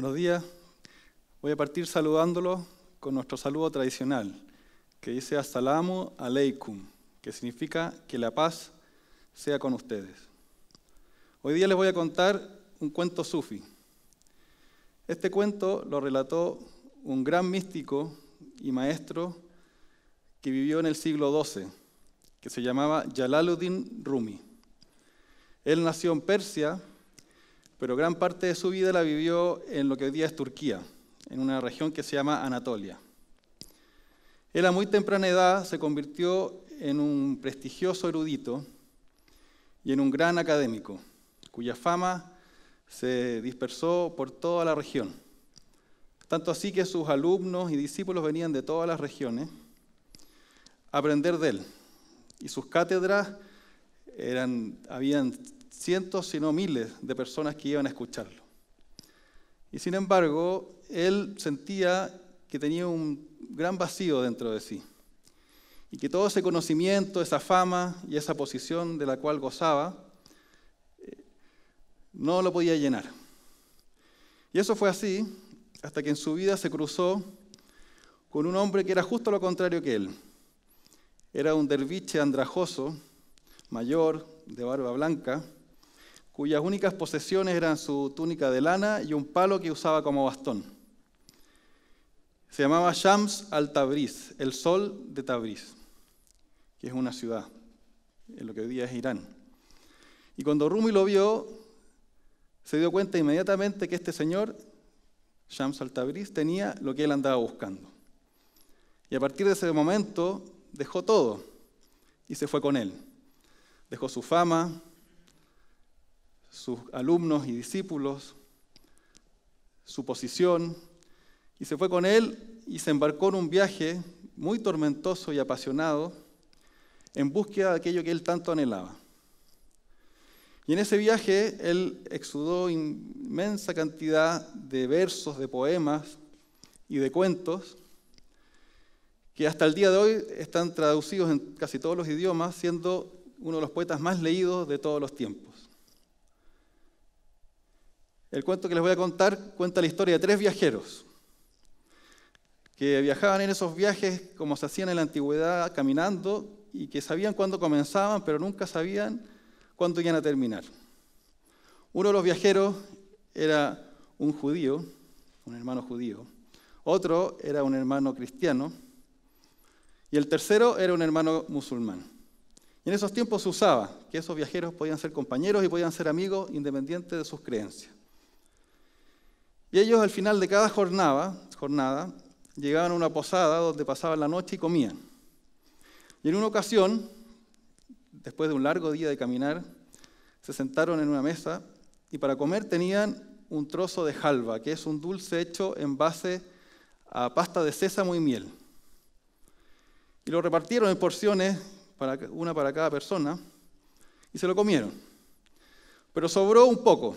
Buenos días. Voy a partir saludándolo con nuestro saludo tradicional, que dice Assalamu alaikum, que significa que la paz sea con ustedes. Hoy día les voy a contar un cuento sufi. Este cuento lo relató un gran místico y maestro que vivió en el siglo XII, que se llamaba Jalaluddin Rumi. Él nació en Persia, pero gran parte de su vida la vivió en lo que hoy día es Turquía, en una región que se llama Anatolia. Él a muy temprana edad se convirtió en un prestigioso erudito y en un gran académico, cuya fama se dispersó por toda la región. Tanto así que sus alumnos y discípulos venían de todas las regiones a aprender de él. Y sus cátedras eran, habían cientos, si no miles, de personas que iban a escucharlo. Y sin embargo, él sentía que tenía un gran vacío dentro de sí. Y que todo ese conocimiento, esa fama y esa posición de la cual gozaba, eh, no lo podía llenar. Y eso fue así hasta que en su vida se cruzó con un hombre que era justo lo contrario que él. Era un derviche andrajoso, mayor, de barba blanca, cuyas únicas posesiones eran su túnica de lana y un palo que usaba como bastón. Se llamaba Shams al-Tabriz, el sol de Tabriz, que es una ciudad, en lo que hoy día es Irán. Y cuando Rumi lo vio, se dio cuenta inmediatamente que este señor, Shams al-Tabriz, tenía lo que él andaba buscando. Y a partir de ese momento dejó todo y se fue con él. Dejó su fama, sus alumnos y discípulos, su posición, y se fue con él y se embarcó en un viaje muy tormentoso y apasionado en búsqueda de aquello que él tanto anhelaba. Y en ese viaje él exudó inmensa cantidad de versos, de poemas y de cuentos que hasta el día de hoy están traducidos en casi todos los idiomas, siendo uno de los poetas más leídos de todos los tiempos. El cuento que les voy a contar cuenta la historia de tres viajeros que viajaban en esos viajes como se hacían en la antigüedad, caminando, y que sabían cuándo comenzaban, pero nunca sabían cuándo iban a terminar. Uno de los viajeros era un judío, un hermano judío. Otro era un hermano cristiano. Y el tercero era un hermano musulmán. Y en esos tiempos se usaba que esos viajeros podían ser compañeros y podían ser amigos independientes de sus creencias. Y ellos al final de cada jornada, llegaban a una posada donde pasaban la noche y comían. Y en una ocasión, después de un largo día de caminar, se sentaron en una mesa y para comer tenían un trozo de jalva, que es un dulce hecho en base a pasta de sésamo y miel. Y lo repartieron en porciones, una para cada persona, y se lo comieron. Pero sobró un poco.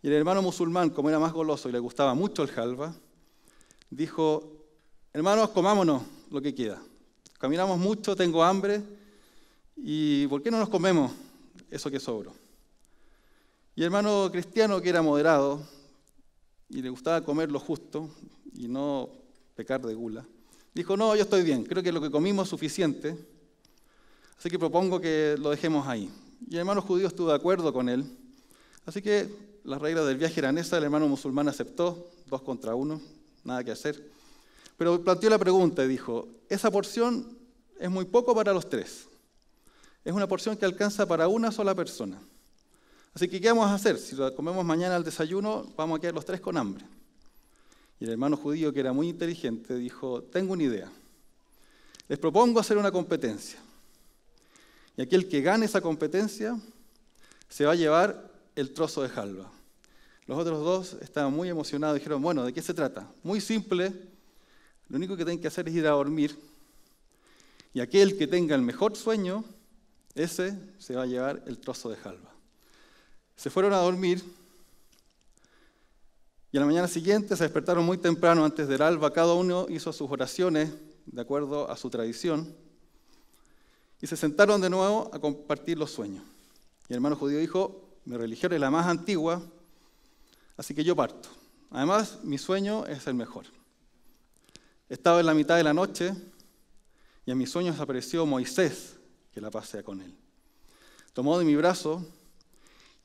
Y el hermano musulmán, como era más goloso y le gustaba mucho el jalva, dijo, hermanos, comámonos lo que queda. Caminamos mucho, tengo hambre, y ¿por qué no nos comemos eso que sobró? Y el hermano cristiano, que era moderado y le gustaba comer lo justo y no pecar de gula, dijo, no, yo estoy bien, creo que lo que comimos es suficiente, así que propongo que lo dejemos ahí. Y el hermano judío estuvo de acuerdo con él, así que las reglas del viaje eran esas, el hermano musulmán aceptó, dos contra uno, nada que hacer. Pero planteó la pregunta y dijo, esa porción es muy poco para los tres. Es una porción que alcanza para una sola persona. Así que, ¿qué vamos a hacer? Si lo comemos mañana al desayuno, vamos a quedar los tres con hambre. Y el hermano judío, que era muy inteligente, dijo, tengo una idea. Les propongo hacer una competencia. Y aquel que gane esa competencia se va a llevar el trozo de jalva. Los otros dos estaban muy emocionados y dijeron, bueno, ¿de qué se trata? Muy simple, lo único que tienen que hacer es ir a dormir y aquel que tenga el mejor sueño, ese se va a llevar el trozo de jalva. Se fueron a dormir y a la mañana siguiente se despertaron muy temprano antes del alba, cada uno hizo sus oraciones de acuerdo a su tradición y se sentaron de nuevo a compartir los sueños. Y el hermano judío dijo, mi religión es la más antigua, Así que yo parto. Además, mi sueño es el mejor. Estaba en la mitad de la noche y en mis sueños apareció Moisés, que la paz sea con él. Tomó de mi brazo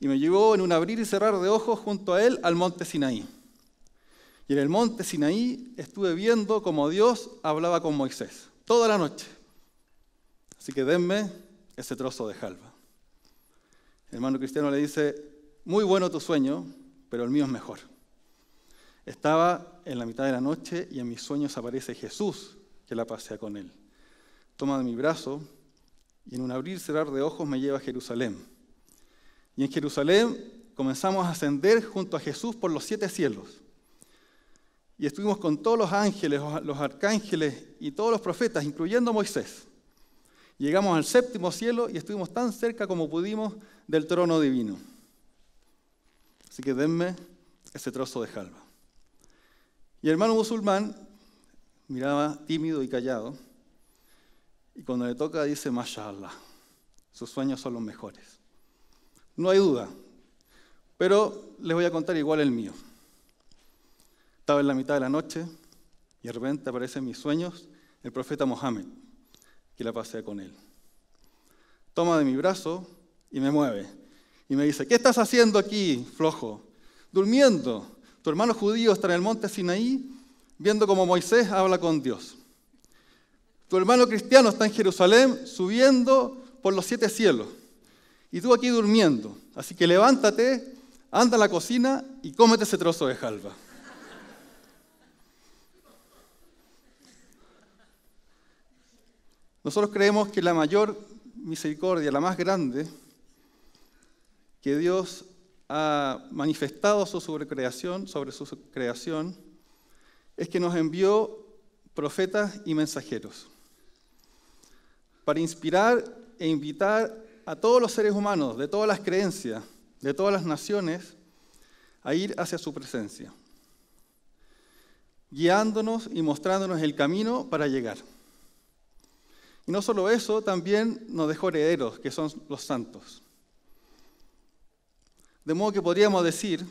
y me llevó en un abrir y cerrar de ojos junto a él al monte Sinaí. Y en el monte Sinaí estuve viendo como Dios hablaba con Moisés toda la noche. Así que denme ese trozo de jalva. El hermano cristiano le dice, muy bueno tu sueño, pero el mío es mejor. Estaba en la mitad de la noche y en mis sueños aparece Jesús, que la pasea con él. Toma de mi brazo y en un abrir cerrar de ojos me lleva a Jerusalén. Y en Jerusalén comenzamos a ascender junto a Jesús por los siete cielos. Y estuvimos con todos los ángeles, los arcángeles y todos los profetas, incluyendo Moisés. Llegamos al séptimo cielo y estuvimos tan cerca como pudimos del trono divino. Así que denme ese trozo de jalva. Y el hermano musulmán miraba tímido y callado. Y cuando le toca dice, Mashallah, sus sueños son los mejores. No hay duda. Pero les voy a contar igual el mío. Estaba en la mitad de la noche y de repente aparece en mis sueños el profeta Mohammed, que la pasea con él. Toma de mi brazo y me mueve. Y me dice, ¿qué estás haciendo aquí, flojo? Durmiendo. Tu hermano judío está en el monte Sinaí viendo cómo Moisés habla con Dios. Tu hermano cristiano está en Jerusalén subiendo por los siete cielos. Y tú aquí durmiendo. Así que levántate, anda a la cocina y cómete ese trozo de jalva. Nosotros creemos que la mayor misericordia, la más grande, que Dios ha manifestado sobre, creación, sobre su creación, es que nos envió profetas y mensajeros para inspirar e invitar a todos los seres humanos de todas las creencias, de todas las naciones, a ir hacia su presencia, guiándonos y mostrándonos el camino para llegar. Y no solo eso, también nos dejó herederos, que son los santos. De modo que podríamos decir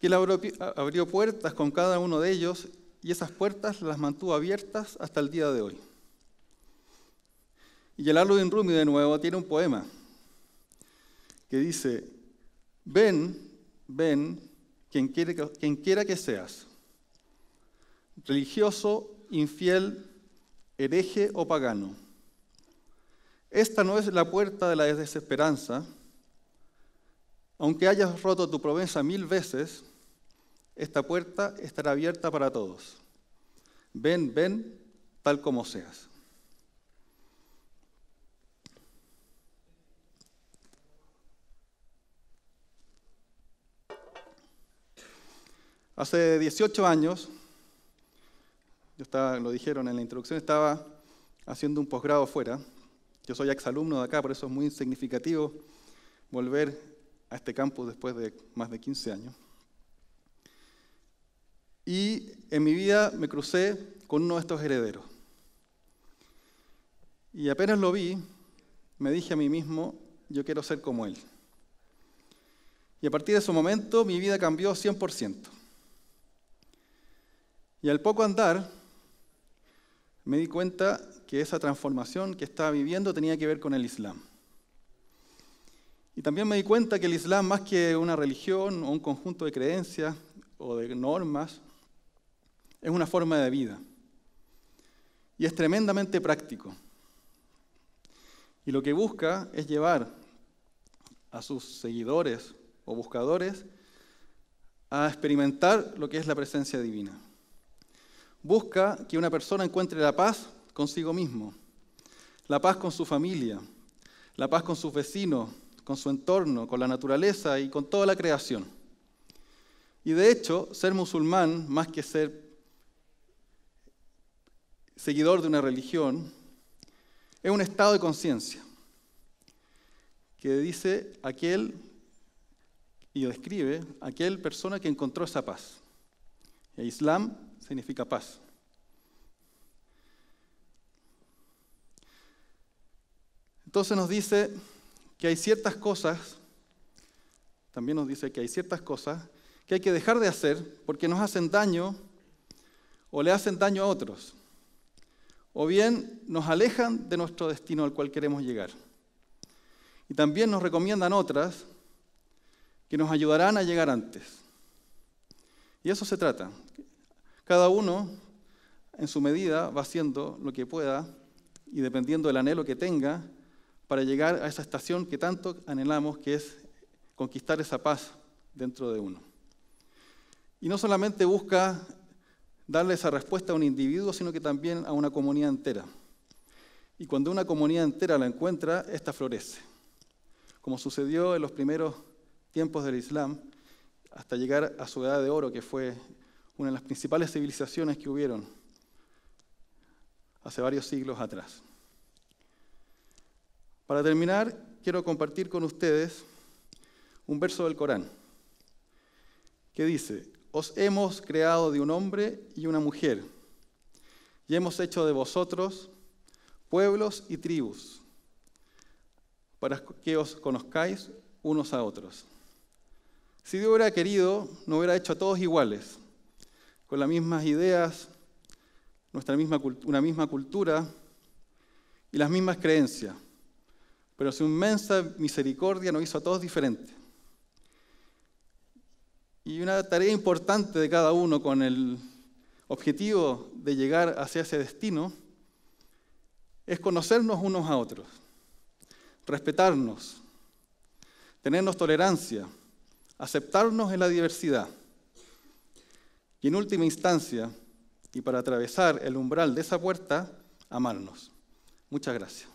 que Él abrió puertas con cada uno de ellos y esas puertas las mantuvo abiertas hasta el día de hoy. Y el Arludin Rumi de nuevo tiene un poema que dice, ven, ven, quien, quien quiera que seas, religioso, infiel, hereje o pagano. Esta no es la puerta de la desesperanza. Aunque hayas roto tu promesa mil veces, esta puerta estará abierta para todos. Ven, ven, tal como seas. Hace 18 años, yo estaba, lo dijeron en la introducción, estaba haciendo un posgrado fuera. Yo soy exalumno de acá, por eso es muy significativo volver a este campus después de más de 15 años. Y en mi vida me crucé con uno de estos herederos. Y apenas lo vi, me dije a mí mismo, yo quiero ser como él. Y a partir de ese momento mi vida cambió 100%. Y al poco andar, me di cuenta que esa transformación que estaba viviendo tenía que ver con el Islam. Y también me di cuenta que el Islam, más que una religión o un conjunto de creencias o de normas, es una forma de vida. Y es tremendamente práctico. Y lo que busca es llevar a sus seguidores o buscadores a experimentar lo que es la presencia divina busca que una persona encuentre la paz consigo mismo, la paz con su familia, la paz con sus vecinos, con su entorno, con la naturaleza y con toda la creación. Y de hecho, ser musulmán, más que ser seguidor de una religión, es un estado de conciencia que dice aquel y describe aquel persona que encontró esa paz. El Islam significa paz. Entonces nos dice que hay ciertas cosas, también nos dice que hay ciertas cosas que hay que dejar de hacer porque nos hacen daño o le hacen daño a otros, o bien nos alejan de nuestro destino al cual queremos llegar. Y también nos recomiendan otras que nos ayudarán a llegar antes. Y eso se trata. Cada uno, en su medida, va haciendo lo que pueda y dependiendo del anhelo que tenga para llegar a esa estación que tanto anhelamos, que es conquistar esa paz dentro de uno. Y no solamente busca darle esa respuesta a un individuo, sino que también a una comunidad entera. Y cuando una comunidad entera la encuentra, esta florece, como sucedió en los primeros tiempos del Islam, hasta llegar a su edad de oro, que fue una de las principales civilizaciones que hubieron hace varios siglos atrás. Para terminar, quiero compartir con ustedes un verso del Corán que dice, os hemos creado de un hombre y una mujer, y hemos hecho de vosotros pueblos y tribus, para que os conozcáis unos a otros. Si Dios hubiera querido, no hubiera hecho a todos iguales, con las mismas ideas, nuestra misma, una misma cultura y las mismas creencias. Pero su inmensa misericordia nos hizo a todos diferentes. Y una tarea importante de cada uno con el objetivo de llegar hacia ese destino es conocernos unos a otros, respetarnos, tenernos tolerancia, aceptarnos en la diversidad y en última instancia, y para atravesar el umbral de esa puerta, amarnos. Muchas gracias.